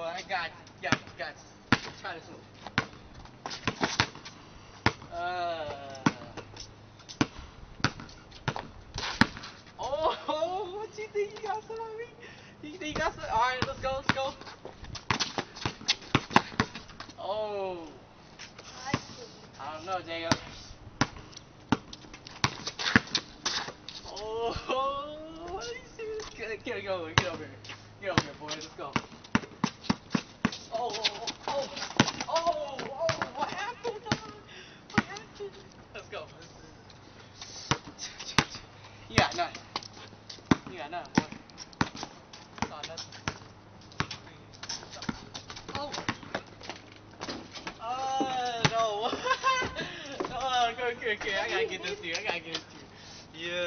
boy. I got, got, got. Try this move. Uh. Oh, what you think you got some on me? You think you got some? All right, let's go, let's go. Oh. I don't know, Jacob. Oh, let me see this. Get, get, get over. Get over here. Get over here, boy. Let's go. Oh, oh, oh, oh, oh, what happened? What happened? Let's go. You got. You got nothing. Oh, oh. Oh, no. oh, okay, okay, okay. I gotta get this you. I gotta get this. Yeah.